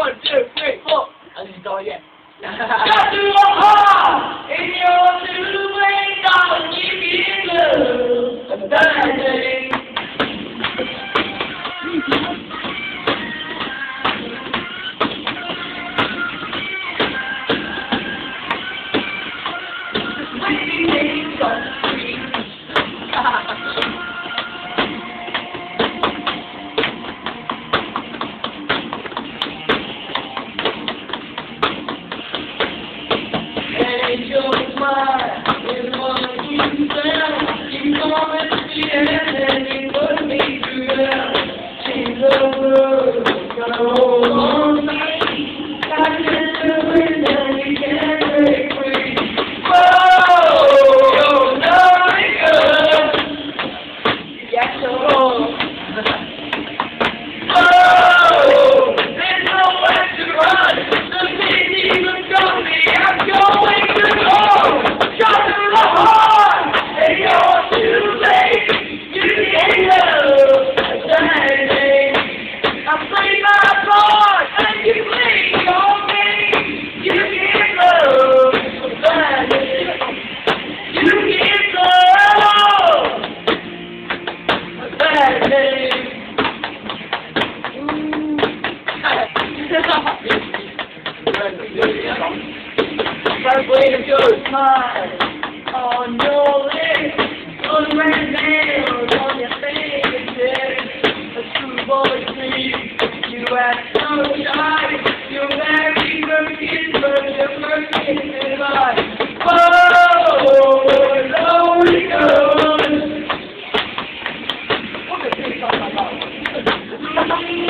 One, two, three, four. And he's going, yeah. Just do a heart in your new way, darling. Start. On your lips, on the red on your fingertips, a true dream. You act so shy, you're married, you're a you're Thank you.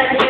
Gracias.